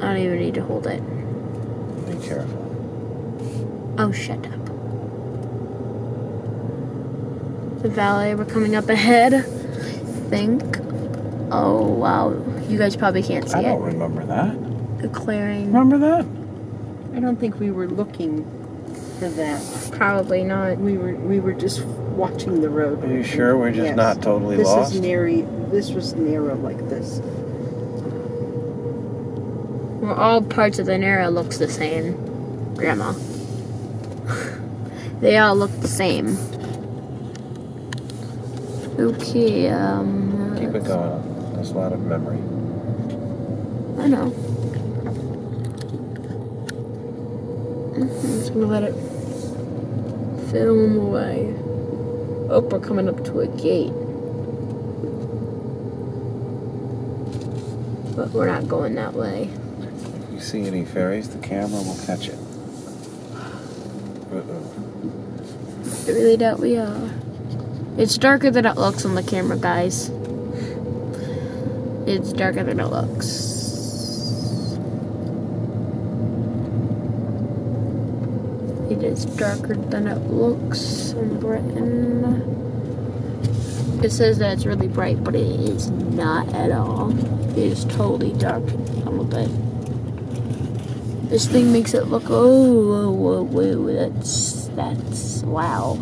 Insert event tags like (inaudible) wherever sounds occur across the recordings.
I don't even need to hold it. Be careful. Oh, shut up. The valet, we're coming up ahead. I think. Oh, wow. You guys probably can't see it. I don't remember that. The clearing. Remember that? I don't think we were looking for that. Probably not. We were we were just watching the road. Are you sure we're just Yes. not totally this lost? is narrow. This was narrow like this. Well, all parts of the Nera looks the same, Grandma. (laughs) they all look the same. Okay, um. Keep it going. There's a lot of memory. I know. I'm just gonna let it film away. Oh, we're coming up to a gate. But we're not going that way. See any fairies, the camera will catch it. Uh-oh. I really doubt we are. It's darker than it looks on the camera, guys. It's darker than it looks. It is darker than it looks in Britain. It says that it's really bright, but it is not at all. It is totally dark a little bit. This thing makes it look. Oh, whoa, whoa, whoa! That's that's wow.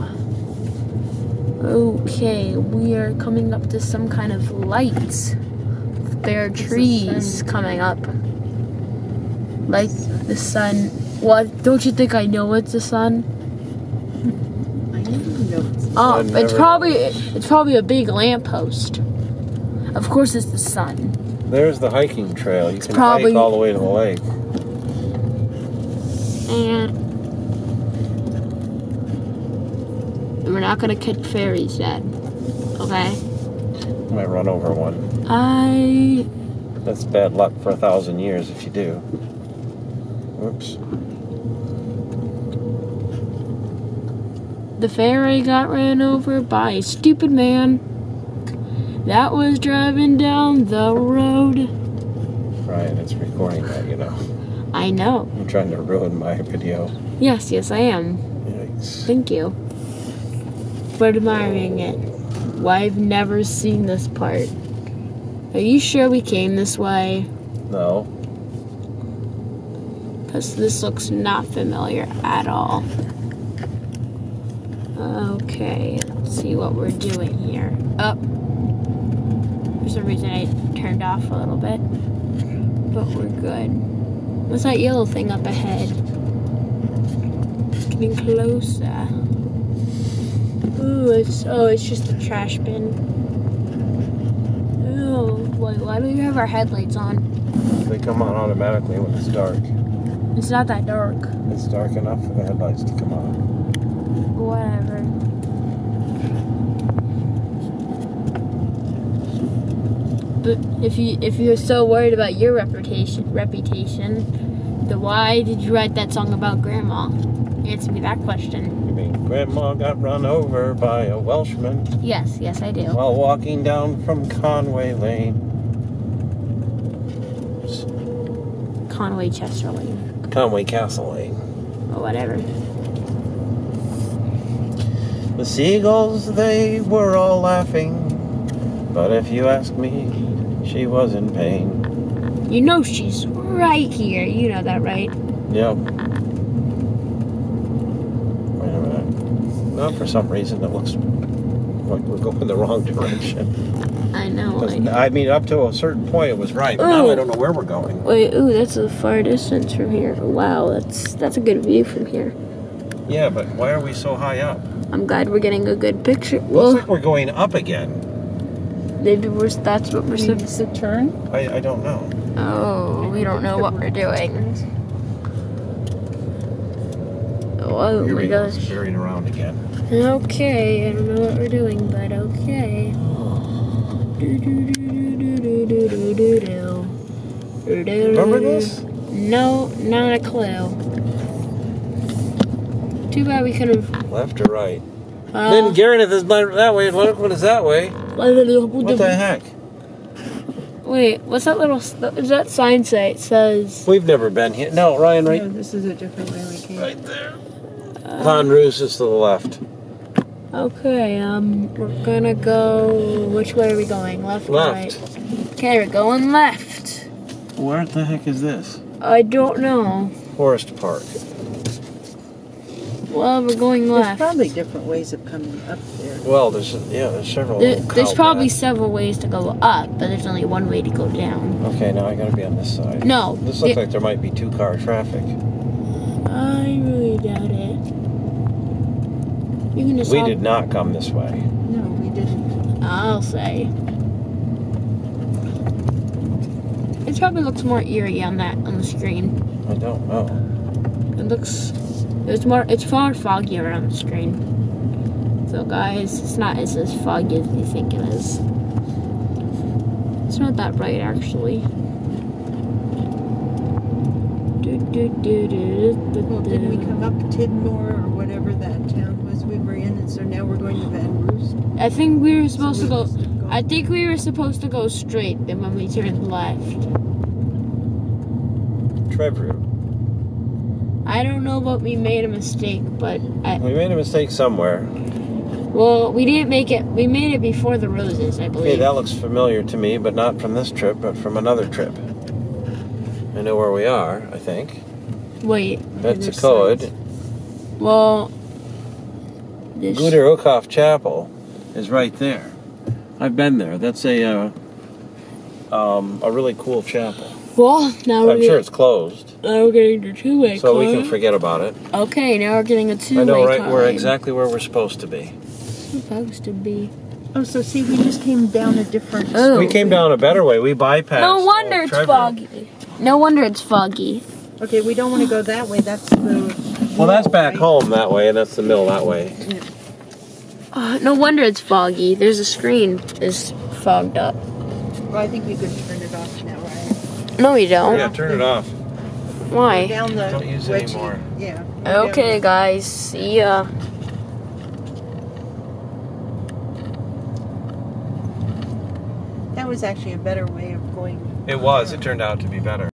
Okay, we are coming up to some kind of lights. There are trees sun. coming up, like the sun. What? Don't you think I know it's the sun? I didn't know. it's- Oh, Sun it's probably knows. it's probably a big lamppost. Of course, it's the sun. There's the hiking trail. You can probably- hike all the way to the lake. And we're not gonna catch fairies yet. Okay? Might run over one. I That's bad luck for a thousand years if you do. Whoops. the fairy got ran over by a stupid man that was driving down the road. Ryan, it's recording that, you know. I know. I'm trying to ruin my video. Yes, yes, I am. Yikes. Thank you for admiring it. Well, I've never seen this part. Are you sure we came this way? No. Because this looks not familiar at all. Okay, let's see what we're doing here. Oh, for some reason I turned off a little bit, but we're good. What's that yellow thing up ahead? It's getting closer. Ooh, it's oh, it's just a trash bin. Oh, wait, why do we have our headlights on? They come on automatically when it's dark. It's not that dark. It's dark enough for the headlights to come on. Whatever. But if you if you're so worried about your reputation reputation, then why did you write that song about grandma? Answer me that question. You mean Grandma got run over by a Welshman Yes, yes I do. while walking down from Conway Lane? Conway Chester Lane. Conway Castle Lane. or whatever. The seagulls, they were all laughing. But if you ask me, she was in pain. You know she's right here. You know that, right? Yep. Wait a minute. Not for some reason it looks like we're going the wrong direction. (laughs) I know. I know. I mean, up to a certain point it was right. but Now I don't know where we're going. Wait, ooh, that's a far distance from here. Wow, that's that's a good view from here. Yeah, but why are we so high up? I'm glad we're getting a good picture. Looks Well, like we're going up again. Maybe we're, that's what we're supposed to turn? I, I don't know. Oh, we don't know what we're doing. Oh Here my we go. gosh. Veering around again. Okay, I don't know what we're doing, but okay. Do, do, do, do, do, do, do, do. Remember this? No, not a clue. Too bad we could have. Left or right? Uh, then Garrett, is that way, look what is that way. What the heck? Wait, what's that little? Is that sign say? It says. We've never been here. No, Ryan, right, No, this is a different way we came. right there. Pond Ruse is to the left. Okay, um, we're gonna go. Which way are we going? Left, or Left. right? Okay, we're going left. Where the heck is this? I don't know. Forest Park. Well, we're going There's left. probably different ways of coming up there. Well, there's yeah, there's several. There- there's probably paths. several ways to go up, but there's only one way to go down. Okay, now I gotta be on this side. No, This looks it- like there might be two car traffic. I really doubt it. You can just. We did not come this way. No, we didn't. I'll say. It probably looks more eerie on that on the screen. I don't know. It looks. It's more. It's far foggier on the screen. So guys, it's not as as foggy as you think it is. It's not that bright actually. Do, do, do, do, do, Well, didn't we come up Tidmore or whatever that town was we were in, and so now we're going to Llanrwst? I think we were supposed So to we go. must have gone- I think we were supposed to go straight, and when we turned left. Trevor, I don't know, but we made a mistake. But I, we made a mistake somewhere. well, we didn't make it. We made it before the roses, I Okay, believe. that looks familiar to me, but not from this trip, but from another trip. I know where we are, I think. Wait, That's a code. signs. well, this. Guderukov Chapel is right there. I've been there. That's a uh, um, a really cool chapel. Well, now we're I'm sure getting, it's closed, now we're getting the two-way so we can forget about it. Okay, now we're getting a two-way I know right card. we're exactly where we're supposed to be. supposed to be. Oh, so see, we just came down a different. Oh. We came down a better way. We bypassed. No wonder Old it's Trevor. foggy. No wonder it's foggy. Okay, we don't want to go that way. That's the. Well, that's mill, back right? home that way, and that's the mill that way. Uh, no wonder it's foggy. There's a screen is fogged up. Well, I think we could turn it off now, right? No, we don't. Yeah, turn it off. Why? Down the. Don't use it anymore. Yeah. Okay, guys. See ya. That was actually a better way of going. It was. It turned out to be better.